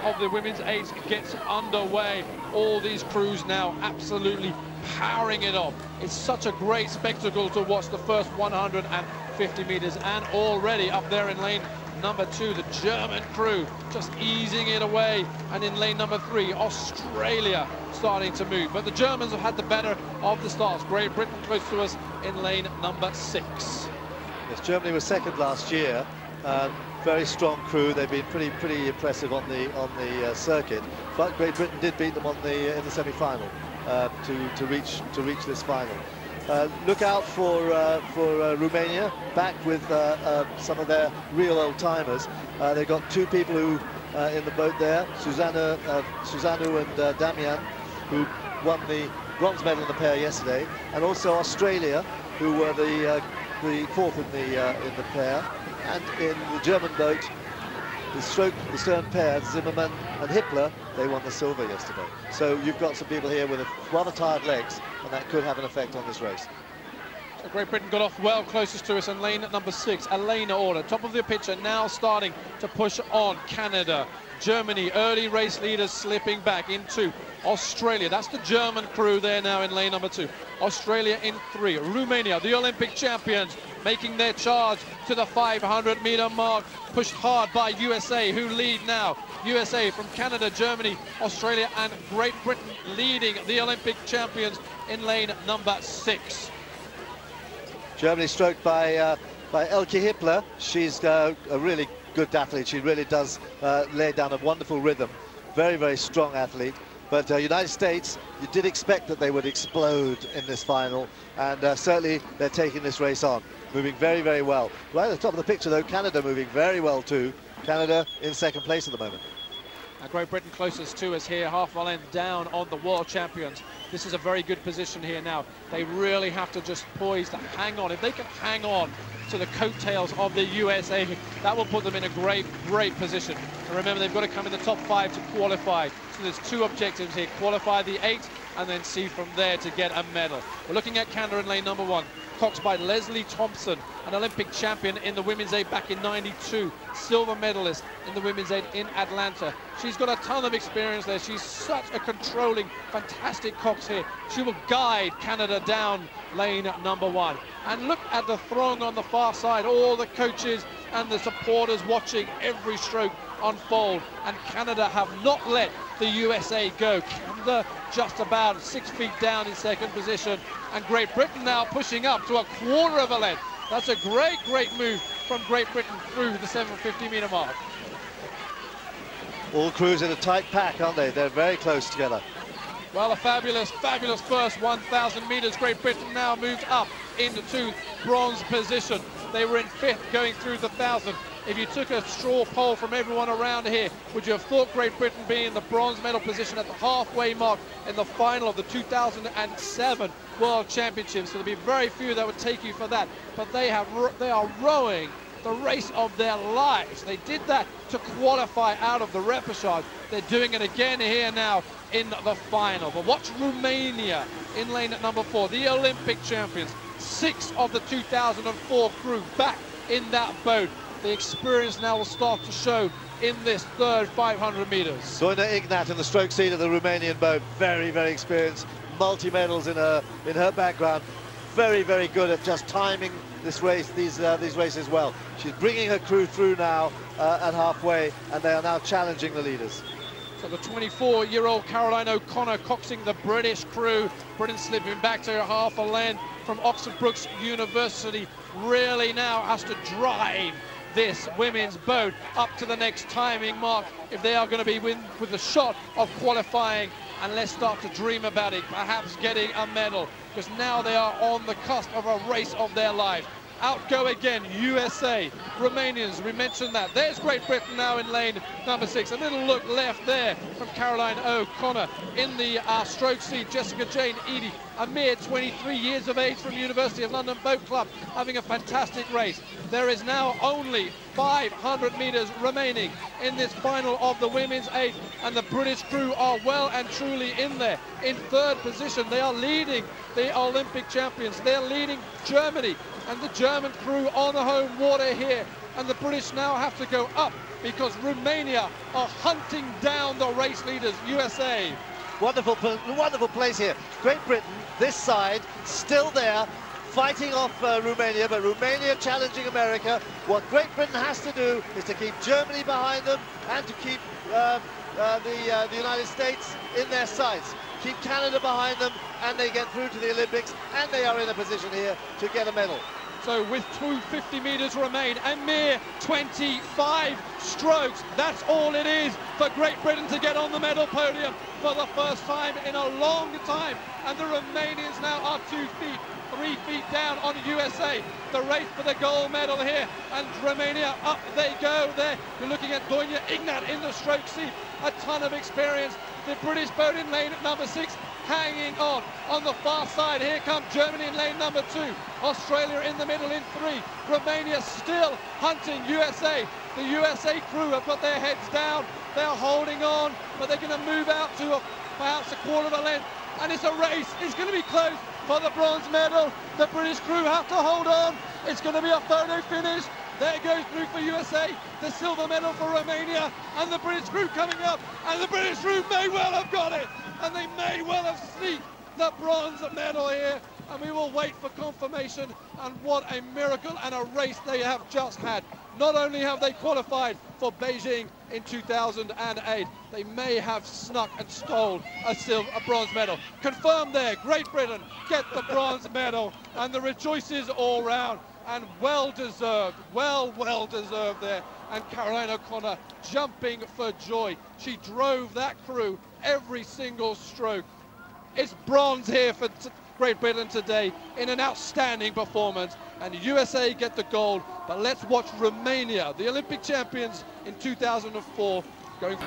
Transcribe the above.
of the women's eight gets underway. All these crews now absolutely powering it up. It's such a great spectacle to watch the first 150 meters and already up there in lane number two, the German crew just easing it away. And in lane number three, Australia starting to move. But the Germans have had the better of the starts. Great Britain close to us in lane number six. Yes, Germany was second last year. Um, very strong crew. They've been pretty pretty impressive on the on the uh, circuit. But Great Britain did beat them on the uh, in the semi-final uh, to to reach to reach this final. Uh, look out for uh, for uh, Romania back with some of their real old timers. they've got two people who in the boat there, Susanna Susanu and Damian, who won the bronze medal in the pair yesterday, and also Australia, who were the the fourth in the in the pair, and in the German boat, the stroke, the stern pair, Zimmermann and Hippler, they won the silver yesterday. So you've got some people here with rather tired legs, and that could have an effect on this race. Great Britain got off well closest to us in lane number six, Elena Order, top of the picture, now starting to push on Canada. Germany, early race leaders slipping back into Australia. That's the German crew there now in lane number two. Australia in three. Romania, the Olympic champions, making their charge to the 500 meter mark. Pushed hard by USA, who lead now. USA from Canada, Germany, Australia, and Great Britain leading the Olympic champions in lane number six. Germany stroked by uh, by Elke Hippler. She's uh, a really good athlete. She really does uh, lay down a wonderful rhythm. Very, very strong athlete. But uh, United States, you did expect that they would explode in this final, and uh, certainly they're taking this race on, moving very, very well. Right at the top of the picture, though, Canada moving very well too. Canada in second place at the moment. Great Britain closest to us here, half a length down on the world champions. This is a very good position here now. They really have to just poise to hang on. If they can hang on to the coattails of the USA, that will put them in a great, great position. And remember, they've got to come in the top five to qualify. So there's two objectives here, qualify the eight and then see from there to get a medal. We're looking at Canada in lane number one. Coxed by Lesley Thompson, an Olympic champion in the women's eight back in 92, silver medalist in the women's eight in Atlanta. She's got a ton of experience there. She's such a controlling, fantastic cox here. She will guide Canada down lane number one. And look at the throng on the far side, all the coaches and the supporters watching every stroke unfold. And Canada have not let the USA go. Canada just about six feet down in second position. And Great Britain now pushing up to a quarter of a length. That's a great, great move from Great Britain through the 750 meter mark. All crews in a tight pack, aren't they? They're very close together. Well, a fabulous, fabulous first 1,000 metres. Great Britain now moved up into bronze position. They were in fifth going through the 1,000. If you took a straw poll from everyone around here, would you have thought Great Britain being in the bronze medal position at the halfway mark in the final of the 2007 World Championships? So there'd be very few that would take you for that. But they have they are rowing the race of their lives. They did that to qualify out of the repechage. They're doing it again here now in the final. But watch Romania in lane at number four, the Olympic champions. Six of the 2004 crew back in that boat the experience now will start to show in this third 500 metres. Doina Ignat in the stroke seat of the Romanian boat, very, very experienced, multi-medals in her, in her background, very, very good at just timing this race, these, uh, these races well. She's bringing her crew through now uh, at halfway, and they are now challenging the leaders. So the 24-year-old Caroline O'Connor coxing the British crew. Britain slipping back to half a length from Oxford Brookes University. Really now has to drive this women's boat up to the next timing mark if they are going to be win with the shot of qualifying and let's start to dream about it, perhaps getting a medal because now they are on the cusp of a race of their lives. Out go again, USA, Romanians, we mentioned that. There's Great Britain now in lane number six. A little look left there from Caroline O'Connor. In the uh, stroke seat, Jessica Jane Eddie, a mere 23 years of age from University of London Boat Club, having a fantastic race. There is now only 500 metres remaining in this final of the women's eight, and the British crew are well and truly in there. In third position, they are leading the Olympic champions. They're leading Germany and the German crew on the home water here. And the British now have to go up because Romania are hunting down the race leaders, USA. Wonderful, wonderful place here. Great Britain, this side, still there, fighting off uh, Romania, but Romania challenging America. What Great Britain has to do is to keep Germany behind them and to keep uh, uh, the, uh, the United States in their sights. Keep Canada behind them and they get through to the Olympics and they are in a position here to get a medal. So with 250 metres remain, a mere 25 strokes. That's all it is for Great Britain to get on the medal podium for the first time in a long time. And the Romanians now are two feet, three feet down on USA. The race for the gold medal here. And Romania, up they go there. You're looking at Doina Ignat in the stroke seat. A ton of experience. The British boat in lane at number six hanging on. On the far side, here come Germany in lane number two. Australia in the middle in three. Romania still hunting USA. The USA crew have got their heads down. They're holding on, but they're going to move out to a, perhaps a quarter of a length. And it's a race. It's going to be close for the bronze medal. The British crew have to hold on. It's going to be a photo finish. There goes through for USA, the silver medal for Romania, and the British crew coming up, and the British crew may well have got it, and they may well have sneaked the bronze medal here, and we will wait for confirmation, and what a miracle and a race they have just had. Not only have they qualified for Beijing in 2008, they may have snuck and stole a silver, a bronze medal. Confirmed there, Great Britain get the bronze medal, and the rejoices all round and well deserved, well, well deserved there. And Caroline O'Connor jumping for joy. She drove that crew every single stroke. It's bronze here for Great Britain today in an outstanding performance. And USA get the gold. But let's watch Romania, the Olympic champions in 2004, going